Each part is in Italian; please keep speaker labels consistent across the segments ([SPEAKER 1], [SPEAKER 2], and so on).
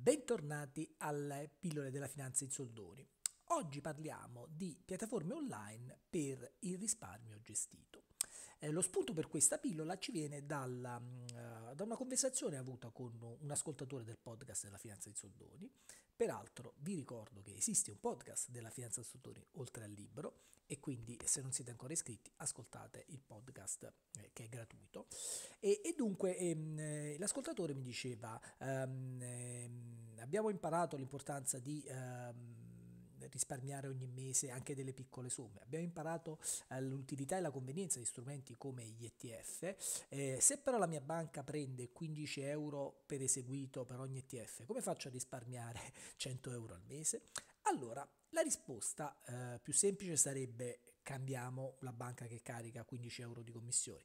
[SPEAKER 1] Bentornati alle pillole della finanza in soldoni. Oggi parliamo di piattaforme online per il risparmio gestito. Eh, lo spunto per questa pillola ci viene dalla, uh, da una conversazione avuta con un ascoltatore del podcast della Finanza in Soldoni. Peraltro vi ricordo che esiste un podcast della Finanza in Soldoni oltre al libro e quindi se non siete ancora iscritti ascoltate il podcast eh, che è gratuito. E, e dunque ehm, eh, l'ascoltatore mi diceva ehm, ehm, abbiamo imparato l'importanza di ehm, risparmiare ogni mese anche delle piccole somme. Abbiamo imparato eh, l'utilità e la convenienza di strumenti come gli ETF. Eh, se però la mia banca prende 15 euro per eseguito per ogni ETF, come faccio a risparmiare 100 euro al mese? Allora, la risposta eh, più semplice sarebbe cambiamo la banca che carica 15 euro di commissioni.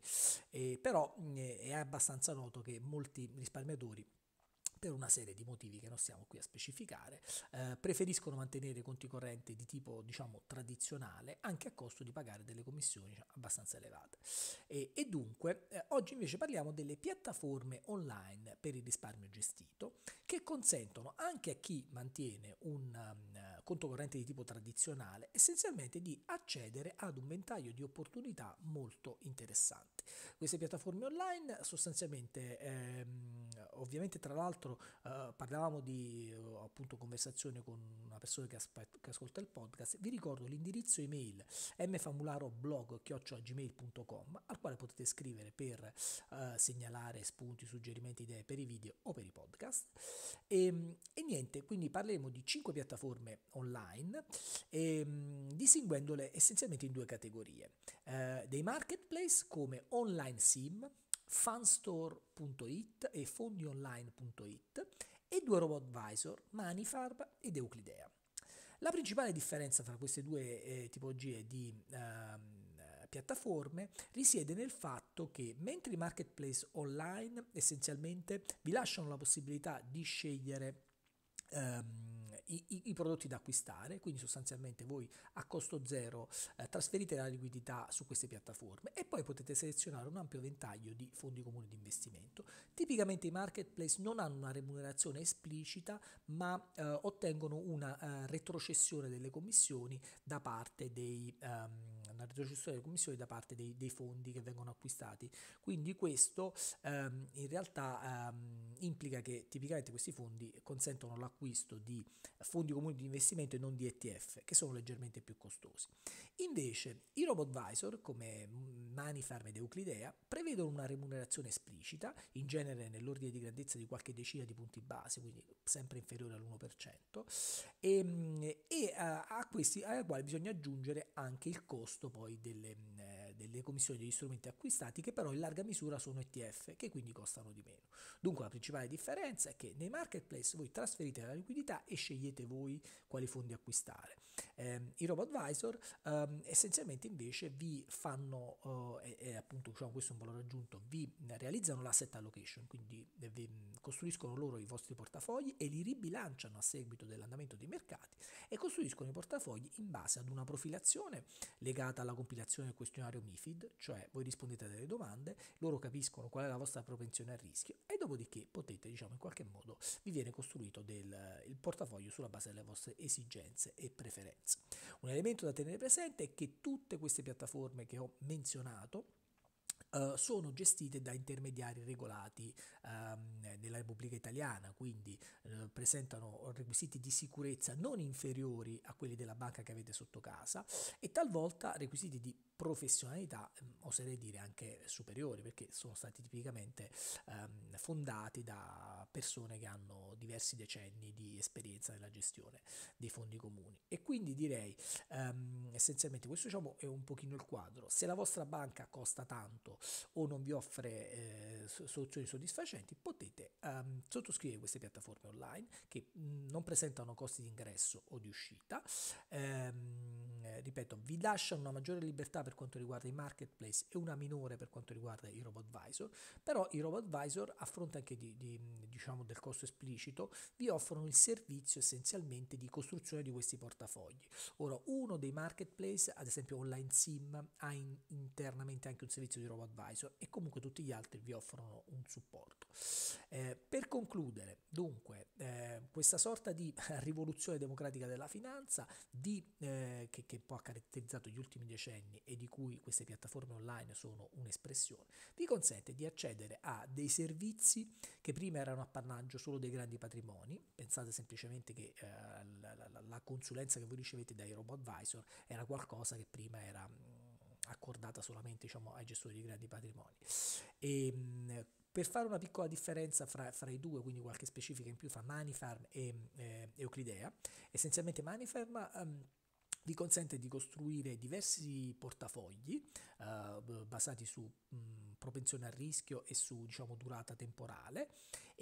[SPEAKER 1] Eh, però eh, è abbastanza noto che molti risparmiatori per una serie di motivi che non stiamo qui a specificare, eh, preferiscono mantenere conti correnti di tipo diciamo tradizionale anche a costo di pagare delle commissioni diciamo, abbastanza elevate. E, e dunque eh, oggi invece parliamo delle piattaforme online per il risparmio gestito che consentono anche a chi mantiene un um, conto corrente di tipo tradizionale essenzialmente di accedere ad un ventaglio di opportunità molto interessanti. Queste piattaforme online sostanzialmente ehm, ovviamente tra l'altro uh, parlavamo di uh, appunto conversazione con una persona che, aspetta, che, ascolta il podcast, vi ricordo l'indirizzo email mfamularoblog.gmail.com al quale potete scrivere per uh, segnalare spunti, suggerimenti, idee per i video o per i podcast. E, ehm, e niente, quindi parleremo di cinque piattaforme online, e, um, distinguendole essenzialmente in due categorie. dei marketplace come online sim, fanstore.it e fondionline.it e due robot advisor, Manifarb ed Euclidea. La principale differenza tra queste due eh, tipologie di eh, piattaforme risiede nel fatto che mentre i marketplace online essenzialmente vi lasciano la possibilità di scegliere ehm, i, i, i, prodotti da acquistare, quindi sostanzialmente voi a costo zero eh, trasferite la liquidità su queste piattaforme e poi potete selezionare un ampio ventaglio di fondi comuni di investimento. Tipicamente i marketplace non hanno una remunerazione esplicita, ma eh, ottengono una uh, retrocessione delle commissioni da parte dei, um, una retrocessione delle commissioni da parte dei, dei, fondi che vengono acquistati. Quindi questo um, in realtà um, implica che tipicamente questi fondi consentono l'acquisto di fondi comuni di investimento e non di ETF, che sono leggermente più costosi. Invece i robot advisor come Manifarm ed Euclidea prevedono una remunerazione esplicita, in genere nell'ordine di grandezza di qualche decina di punti base, quindi sempre inferiore all'1%, e, e a, a questi ai quali bisogna aggiungere anche il costo poi delle, eh, delle commissioni degli strumenti acquistati, che però in larga misura sono ETF, che quindi costano di meno. Dunque la principale differenza è che nei marketplace voi trasferite la liquidità e scegliete voi quali fondi acquistare. Eh, I robot advisor eh, essenzialmente invece vi fanno, eh, e, appunto diciamo, questo è un valore aggiunto, vi realizzano l'asset allocation, quindi vi costruiscono loro i vostri portafogli e li ribilanciano a seguito dell'andamento dei mercati e costruiscono i portafogli in base ad una profilazione legata alla compilazione del questionario MIFID, cioè voi rispondete a delle domande, loro capiscono qual è la vostra propensione al rischio e dopodiché potete, diciamo, in qualche modo vi viene costruito del, il portafoglio sulla base delle vostre esigenze e preferenze. Un elemento da tenere presente è che tutte queste piattaforme che ho menzionato Uh, sono gestite da intermediari regolati um, nella Repubblica Italiana, quindi uh, presentano requisiti di sicurezza non inferiori a quelli della banca che avete sotto casa e talvolta requisiti di professionalità, ehm, oserei dire anche superiori, perché sono stati tipicamente um, fondati da persone che hanno diversi decenni di esperienza nella gestione dei fondi comuni. E quindi direi um, essenzialmente questo diciamo, è un pochino il quadro. Se la vostra banca costa tanto o non vi offre eh, soluzioni soddisfacenti, potete um, sottoscrivere queste piattaforme online che mh, non presentano costi di ingresso o di uscita, ehm, eh, ripeto, vi lasciano una maggiore libertà per quanto riguarda i marketplace e una minore per quanto riguarda i robot advisor, però i robot advisor a fronte anche di, di, diciamo del costo esplicito vi offrono il servizio essenzialmente di costruzione di questi portafogli. Ora, uno dei marketplace, ad esempio Online Sim, ha in, internamente anche un servizio di robot advisor e comunque tutti gli altri vi offrono un supporto. Eh, per concludere, dunque, eh, questa sorta di rivoluzione democratica della finanza di, eh, che, che ha caratterizzato gli ultimi decenni e di cui queste piattaforme online sono un'espressione, vi consente di accedere a dei servizi che prima erano appannaggio solo dei grandi patrimoni. Pensate semplicemente che eh, la, la, la, consulenza che voi ricevete dai robot advisor era qualcosa che prima era mh, accordata solamente diciamo, ai gestori di grandi patrimoni. E, mh, per fare una piccola differenza fra, fra, i due, quindi qualche specifica in più fra Manifarm e eh, Euclidea, essenzialmente Manifarm um, vi consente di costruire diversi portafogli uh, basati su mh, propensione a rischio e su diciamo, durata temporale,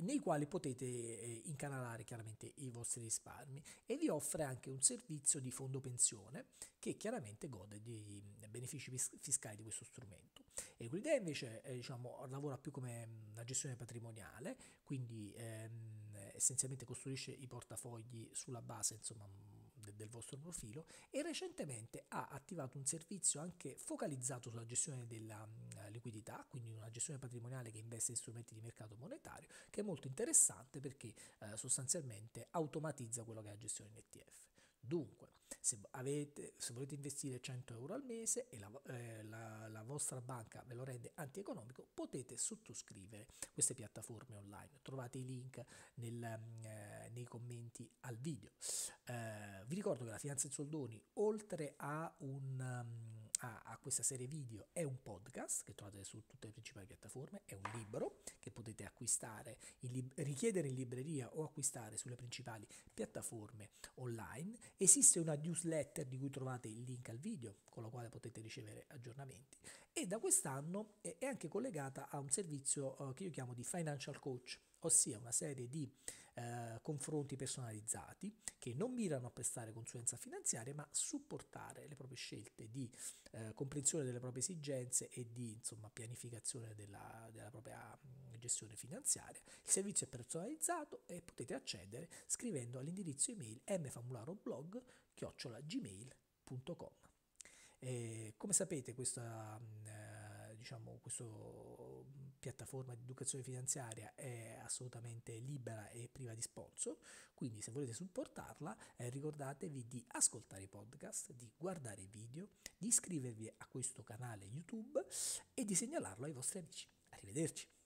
[SPEAKER 1] nei quali potete eh, incanalare chiaramente i vostri risparmi e vi offre anche un servizio di fondo pensione che chiaramente gode di benefici fiscali di questo strumento. Euclidea invece eh, diciamo, lavora più come una gestione patrimoniale, quindi ehm, essenzialmente costruisce i portafogli sulla base insomma, de- del vostro profilo e recentemente ha attivato un servizio anche focalizzato sulla gestione della liquidità, quindi una gestione patrimoniale che investe in strumenti di mercato monetario, che è molto interessante perché uh, sostanzialmente automatizza quello che è la gestione in ETF. Dunque, se, avete, se volete investire 100 euro al mese e la, eh, la, la, vostra banca ve lo rende antieconomico, potete sottoscrivere queste piattaforme online. Trovate i link nel, eh, nei commenti al video. Eh, vi ricordo che la finanza in soldoni, oltre a un... Um, a, a, questa serie video è un podcast che trovate su tutte le principali piattaforme, è un libro che potete acquistare, in lib- richiedere in libreria o acquistare sulle principali piattaforme online. Esiste una newsletter di cui trovate il link al video con la quale potete ricevere aggiornamenti e da quest'anno è anche collegata a un servizio uh, che io chiamo di financial coach, ossia una serie di eh, confronti personalizzati che non mirano a prestare consulenza finanziaria ma supportare le proprie scelte di eh, comprensione delle proprie esigenze e di insomma, pianificazione della, della propria mh, gestione finanziaria. Il servizio è personalizzato e potete accedere scrivendo all'indirizzo email mfamularoblog.gmail.com eh, Come sapete questa eh, diciamo, questo piattaforma di educazione finanziaria è assolutamente libera e priva di sponsor, quindi se volete supportarla eh, ricordatevi di ascoltare i podcast, di guardare i video, di iscrivervi a questo canale YouTube e di segnalarlo ai vostri amici. Arrivederci.